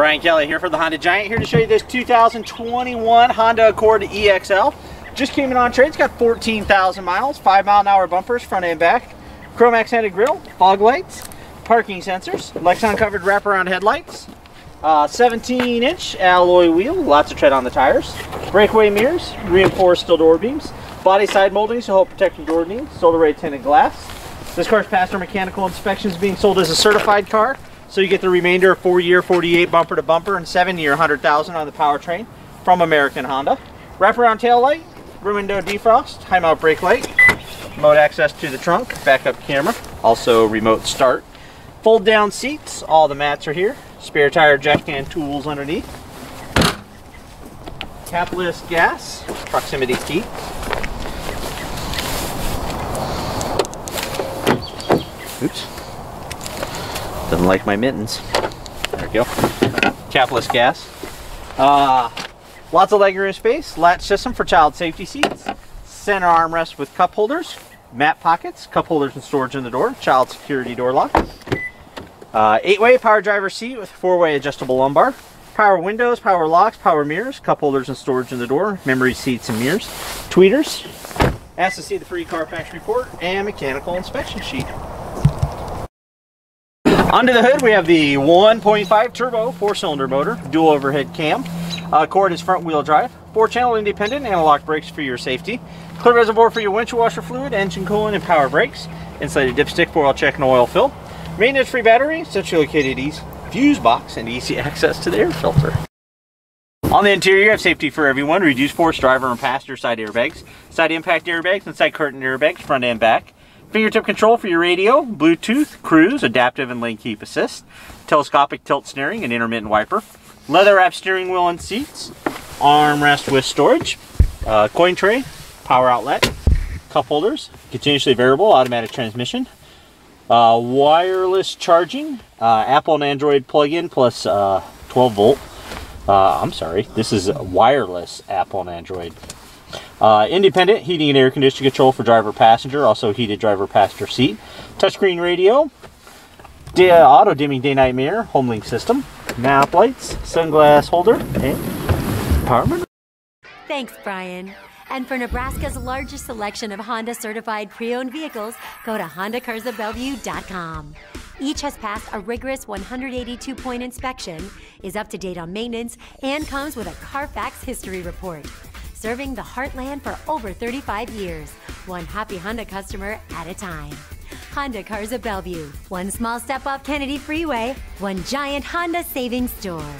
Brian Kelly here for the Honda Giant, here to show you this 2021 Honda Accord EXL. Just came in on trade, it's got 14,000 miles, 5 mile an hour bumpers, front and back, chrome accented grille, fog lights, parking sensors, Lexan covered wraparound headlights, uh, 17 inch alloy wheel, lots of tread on the tires, breakaway mirrors, reinforced steel door beams, body side moldings to help protect your door needs, solar ray tinted glass. This car's passed our mechanical inspections being sold as a certified car. So you get the remainder of four year 48 bumper to bumper and seven year 100,000 on the powertrain from American Honda. Wraparound tail light, rear window defrost, high mount brake light, remote access to the trunk, backup camera, also remote start. Fold down seats, all the mats are here. Spare tire jack and tools underneath. Capless gas, proximity key. Oops. Doesn't like my mittens. There we go. Capless gas. Uh, lots of legroom space. Latch system for child safety seats. Center armrest with cup holders. Mat pockets. Cup holders and storage in the door. Child security door lock. Uh, Eight-way power driver seat with four-way adjustable lumbar. Power windows, power locks, power mirrors, cup holders and storage in the door, memory seats and mirrors, tweeters. Ask to see the free Carfax report and mechanical inspection sheet. Under the hood, we have the 1.5 turbo four-cylinder motor, dual overhead cam. Uh, cord is front wheel drive, four-channel independent anti-lock brakes for your safety. Clear reservoir for your windshield washer fluid, engine coolant, and power brakes. Insulated dipstick for oil check and oil fill. Maintenance-free battery, centrally located ease, fuse box, and easy access to the air filter. On the interior, you have safety for everyone, reduced force driver and passenger side airbags, side impact airbags, and side curtain airbags, front and back. Fingertip control for your radio, Bluetooth, cruise, adaptive and lane keep assist, telescopic tilt steering and intermittent wiper, leather wrap steering wheel and seats, armrest with storage, uh, coin tray, power outlet, cup holders, continuously variable automatic transmission, uh, wireless charging, uh, Apple and Android plug-in plus uh, 12 volt. Uh, I'm sorry, this is wireless Apple and Android uh, independent heating and air conditioning control for driver passenger, also heated driver passenger seat. Touchscreen radio, auto dimming day night mirror, HomeLink system, map lights, sunglass holder, and power motor. Thanks, Brian. And for Nebraska's largest selection of Honda certified pre owned vehicles, go to HondaCarsOfBellevue.com. Each has passed a rigorous 182 point inspection, is up to date on maintenance, and comes with a Carfax history report serving the heartland for over 35 years, one happy Honda customer at a time. Honda Cars of Bellevue, one small step off Kennedy Freeway, one giant Honda savings store.